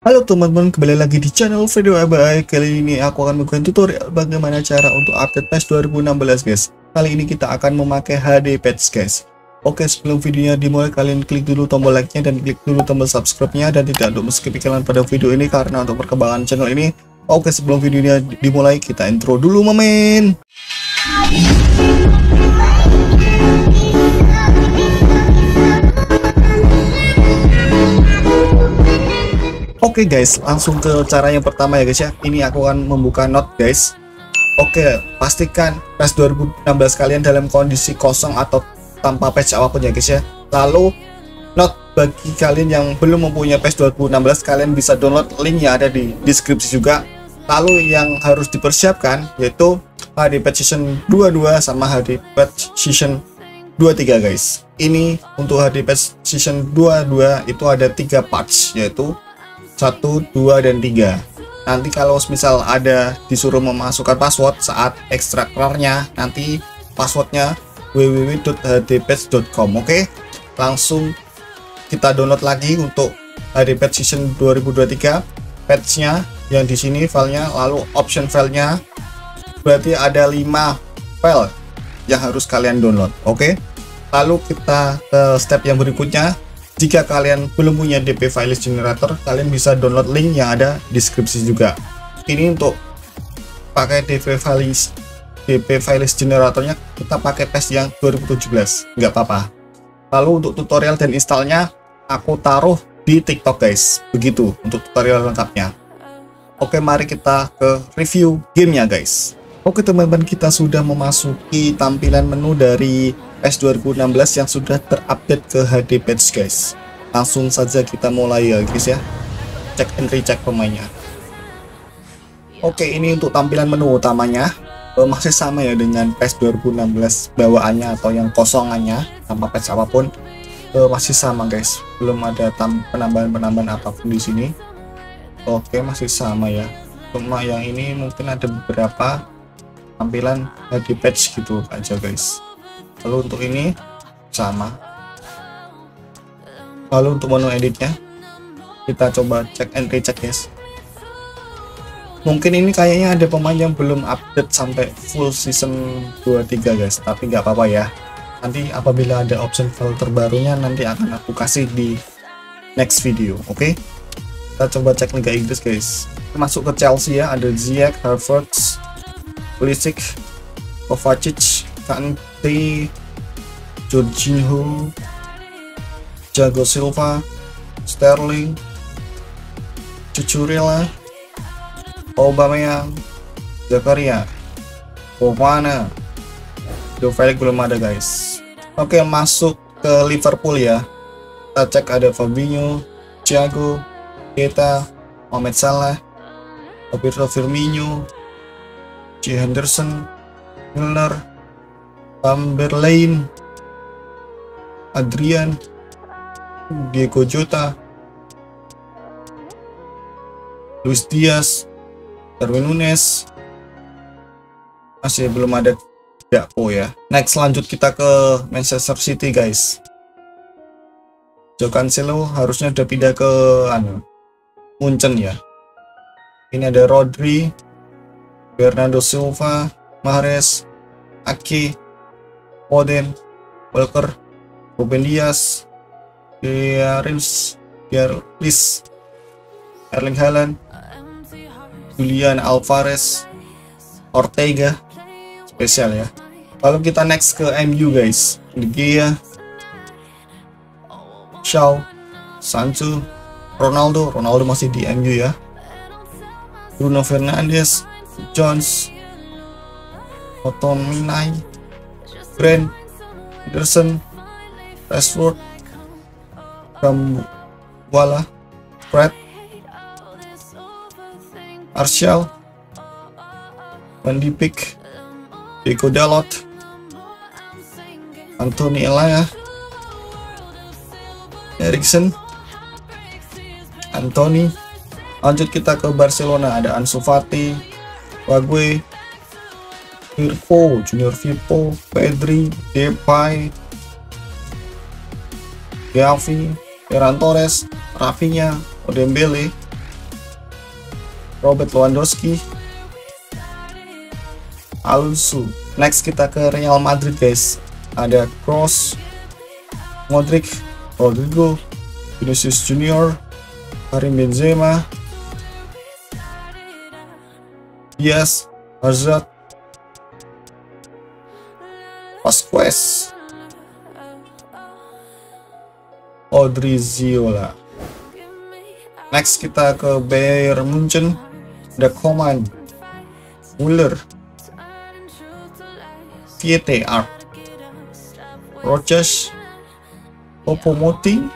Halo teman-teman, kembali lagi di channel video ABI. Kali ini aku akan membuat tutorial bagaimana cara untuk update PES 2016 guys. Kali ini kita akan memakai HD patch guys. Oke, sebelum videonya dimulai, kalian klik dulu tombol like-nya dan klik dulu tombol subscribe-nya dan tidak untuk skip iklan pada video ini karena untuk perkembangan channel ini. Oke, sebelum videonya dimulai, kita intro dulu mamen. Okay guys, langsung ke cara yang pertama ya guys ya. Ini aku akan membuka note guys. Oke, okay, pastikan PES 2016 kalian dalam kondisi kosong atau tanpa patch apa pun ya guys ya. Lalu note bagi kalian yang belum mempunyai PES 2016 kalian bisa download link yang ada di deskripsi juga. Lalu yang harus dipersiapkan yaitu HD Patch Season 22 sama HD Patch Season 23 guys. Ini untuk HD Patch Season 22 itu ada tiga patch yaitu 1, 2, dan 3 nanti kalau misal ada disuruh memasukkan password saat ekstrakernya nanti passwordnya www.hdpatch.com oke? Langsung kita download lagi untuk hdpatch season 2023 patchnya yang di sini filenya lalu option filenya. Berarti ada 5 file yang harus kalian download oke? Lalu kita ke step yang berikutnya jika kalian belum punya DP Filelist Generator, kalian bisa download link yang ada di deskripsi juga. Ini untuk pakai DP Filelist DP Filelist Generatornya kita pakai PES yang 2017, nggak apa-apa. Lalu untuk tutorial dan installnya, aku taruh di TikTok guys. Begitu untuk tutorial lengkapnya. Oke, mari kita ke review gamenya guys. Oke teman-teman, kita sudah memasuki tampilan menu dari S 2016 yang sudah terupdate ke HD patch guys. Langsung saja kita mulai ya guys ya. Cek and recheck pemainnya. Oke ini untuk tampilan menu utamanya. Eh, masih sama ya dengan PES 2016 bawaannya atau yang kosongannya tanpa patch apa pun. Eh, masih sama guys. Belum ada penambahan-penambahan apa pun di sini. Oke masih sama ya. Cuma yang ini mungkin ada beberapa tampilan HD patch gitu aja guys lalu untuk ini sama. Lalu untuk menu editnya kita coba cek and recheck guys. Mungkin ini kayaknya ada pemain yang belum update sampai full season 23 guys. Tapi nggak apa-apa ya. Nanti apabila ada option file terbarunya nanti akan aku kasih di next video oke? Okay? kita coba cek Liga Inggris guys. Masuk ke Chelsea ya ada Ziyech, Havertz, Pulisic, Kovacic, Kante, Jorginho, Jago Silva, Sterling, Cucurella, Aubameyang, Zakaria, Fofana, Joe Felix belum ada guys. Oke masuk ke Liverpool ya. Kita cek ada Fabinho, Thiago, Keita, Mohamed Salah, Roberto Firmino, J. Henderson, Milner, Chamberlain, Adrian, Diego Jota, Luis Diaz, Darwin Nunes, masih belum ada Gakpo ya. Next lanjut kita ke Manchester City guys. Joe Cancelo harusnya udah pindah ke anu Munchen ya. Ini ada Rodri, Bernardo Silva, Mahrez, Ake, Foden, Walker, Ruben Dias, Diaris, Diaris, Erling Haaland, Julian Alvarez, Ortega, spesial ya. Lalu kita next ke MU guys, De Gea, Shaw, Sancho, Ronaldo, Ronaldo masih di MU ya. Bruno Fernandes, Jones, Minai, Brand, Anderson, Rashford, Kamwala, Fred, Arshal, Van Dijk, Diego Dalot, Anthony Elaya, Erikson, Anthony. Lanjut kita ke Barcelona ada Ansu Fati, Wague, Firpo, Junior Firpo, Pedri, Depay, Gavi, Ferran Torres, Rafinha, Odembele, Robert Lewandowski Alonso. Next kita ke Real Madrid guys. Ada Cross Modric Rodrigo Vinicius Junior Karim Benzema Diaz Hazard Vasquez Odriziola next kita ke Bayern Munchen ada Coman Muller VTR Rogers. Popomoting.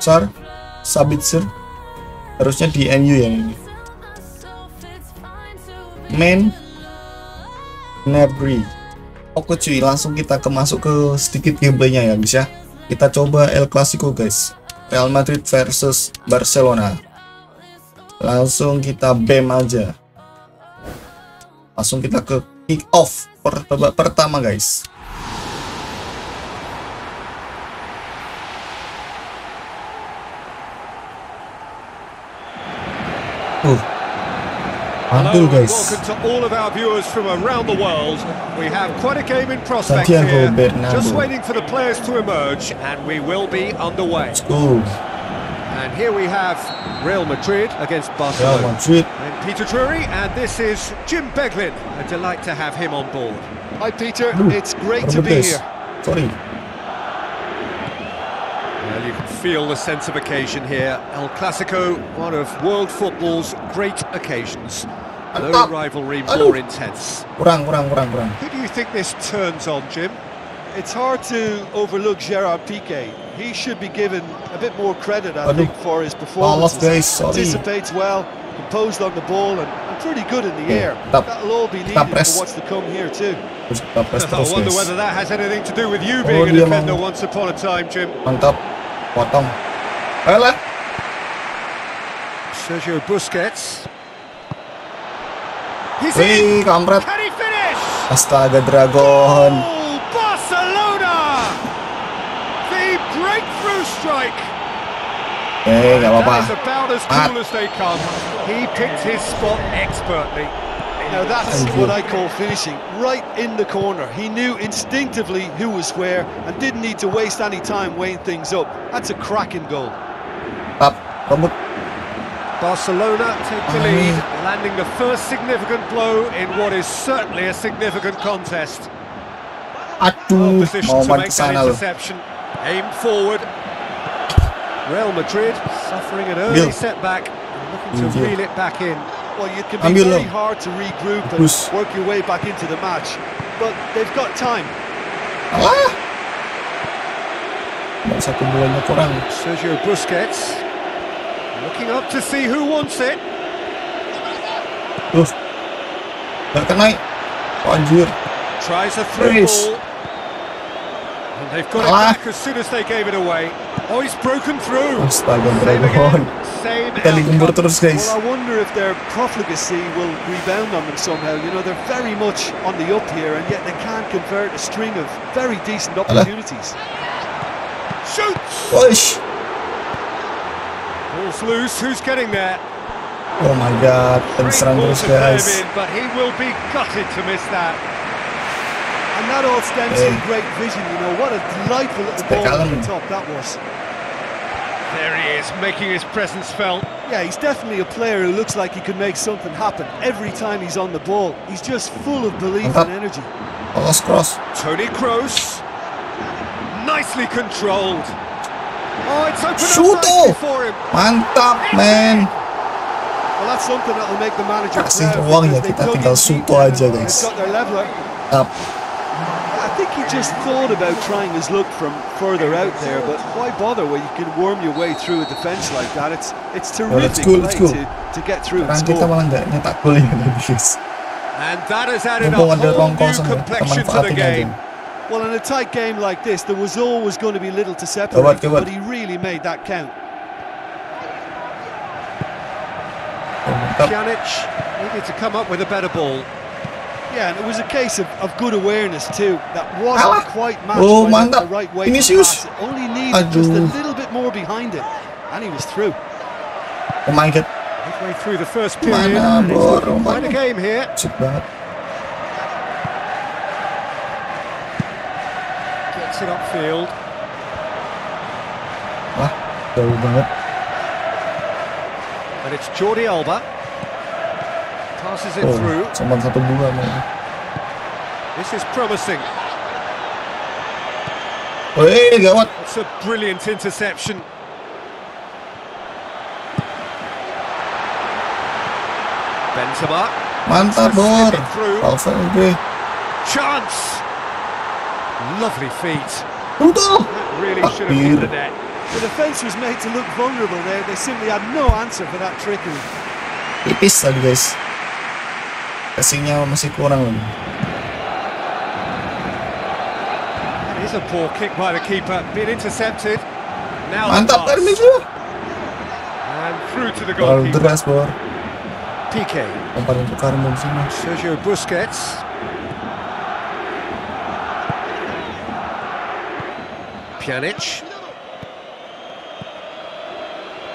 Sar Sabitzer. Harusnya di NU yang ini. Main Nebri Oke cuy langsung kita ke masuk ke sedikit gameplaynya ya guys ya. Kita coba El Clasico guys. Real Madrid versus Barcelona. Langsung kita bam aja. Langsung kita ke kick off per pertama guys Mantul guys. Welcome to all of our viewers from around the world. We have quite a game in prospect Santiago here. Bernabeu. Just waiting for the players to emerge, and we will be underway. Let's go. And here we have Real Madrid against Real Barcelona. Madrid. I'm Peter Drury, and this is Jim Beglin. A delight to have him on board. Hi, Peter. Aduh, It's great to be Bermudez. here. Sorry. Well, you can feel the sense of occasion here. El Clasico, one of world football's great occasions. No rivalry more intense. Kurang, kurang, kurang, kurang. Who do you think this turns on, Jim? It's hard to overlook Gerard Piqué. He should be given a bit more credit, I think, for his performance. Anticipates well, composed on the ball, and, and pretty good in the air. That'll all be needed for what's to come here too. Terus kita press I wonder whether that has anything to do with you being a defender once upon a time, Jim. Potong. Ayolah. Sergio Busquets. He's Wih, kampret. Astaga Dragon. Oh, Barcelona! The breakthrough strike! Eh, nggak apa-apa. Ah. He picked his spot expertly. Now that's what. I call finishing, right in the corner. He knew instinctively who was where and didn't need to waste any time weighing things up. That's a cracking goal. Tap. Rambut. Barcelona take the Ah. lead, landing the first significant blow in what is certainly a significant contest. Aduh, Position to make that interception. Aim forward. Real Madrid suffering an early setback looking to reel it back in. Well, it can be very hard to regroup and work your way back into the match, but they've got time. Alah. Mbak satu kurang. Sergio Busquets looking up to see who wants it. Terus. Gak kena. Oh, anjir. Tries a through ball. And they've got it back as soon as they gave it away. Oh, he's broken through. Astaga Same Dragon. again. Same Kita digembur outcome. terus guys. Well, I wonder if their profligacy will rebound on them somehow. You know, they're very much on the up here, and yet they can't convert a string of very decent opportunities. Shoots. Wush. Ball's loose. Who's getting there? Oh my god. Kita Great diserang ball terus to play guys. in, but he will be gutted to miss that. And that all stems Hey. from great vision. You know, what a delightful little ball Allen. the top that was. There he is, making his presence felt. Yeah, he's definitely a player who looks like he could make something happen every time he's on the ball. He's just full of belief and uh-huh. energy. Lolos cross. Tony Kroos. Nicely controlled. Oh, it's opened Shoot, up oh. for him. Mantap, man. Well, that's something that'll make the manager Kasih proud ruang ya, because they kita dug tinggal in deep suto down aja, guys. They've got their leveler. Tap. I think he just thought about trying his luck from further out there, but why bother when you can worm your way through a defence like that? It's it's terrific go, let's play go. to, to get through and score. malah nggak nyetak gol ya tadi guys. And that has added a whole new kosong ya, kita complexion to the game. Well, in a tight game like this, there was always going to be little to separate, Gawat, gawat. but he really made that count. Oh. Pjanic needed to come up with a better ball. Yeah, and it was a case of, of good awareness too. That wasn't Alah. quite matched Oh, by the, right way Vinicius. to pass. It only needed just a little bit more behind it, and he was through. Oh my god. It Way through the first period. Mana, and it's looking quite a game here. Sip banget. Gets it upfield. Wah, jauh banget. And it's Jordi Alba. Passes it Oh, through. cuma satu dua. This is promising. Wih, gawat. It's a brilliant interception. Benzema. Mantap, Bor. Valverde. Oh, Chance. Lovely feet. Tutup. That really ah, should have hit the net. The defence was made to look vulnerable there. They simply had no answer for that trickery. Tipis tadi, guys. Passingnya masih kurang. It is a poor kick by the keeper. Being intercepted. Now Mantap. Darmijo. And through to the goalkeeper. deras, Bor. Piqué. Umpan untuk Karmo di sini. Sergio Busquets. Pjanic.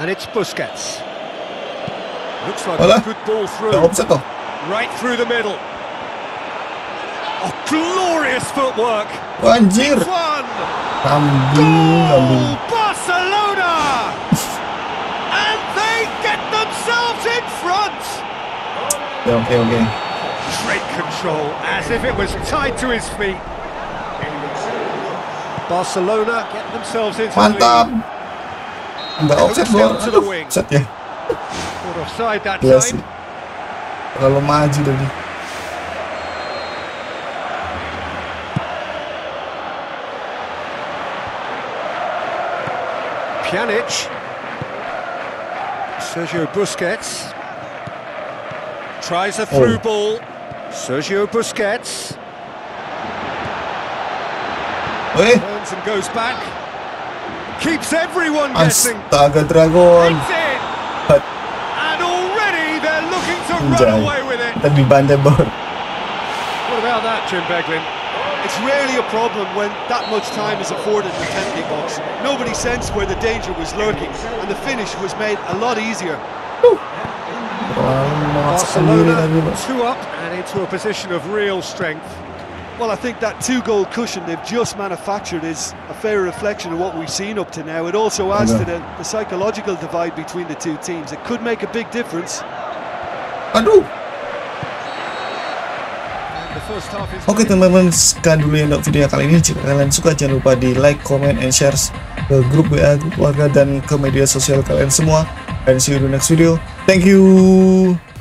And it's Busquets. Looks like Hola. a good ball through. Right through the middle. Oh, glorious footwork. Wah, anjir. Kambing. Goal, Barcelona! and they get themselves in front! Okay, okay, oke. Great control, as if it was tied to his feet. Barcelona get themselves into Mantap. the lead. Enggak offset, Bor. To the Aduh, wing. offset ya. Offside that time. Terlalu maju tadi. Pjanic. Sergio Busquets. Tries a through Oh. ball. Sergio Busquets. Weh, Turns and goes back. Keeps everyone guessing. astaga Dragon. It's in. Hat, And already they're looking to Anjay. Run away with it. Tadi bantai, Bor. What about that, Jim Beglin? It's rarely a problem when that much time is afforded in the penalty box. Nobody sensed where the danger was lurking, and the finish was made a lot easier. Terlalu memaksakan diri tadi, Barcelona two up and into a position of real strength. Well, I think that two-goal cushion they've just manufactured is a fair reflection of what we've seen up to now. It also adds to the, the psychological divide between the two teams. It could make a big difference. Aduh. The Oke teman-teman, sekian dulu ya untuk video kali ini. Jika kalian suka, jangan lupa di like, comment, and share ke grup WA, keluarga, dan ke media sosial kalian semua. Dan see you di next video. Thank you.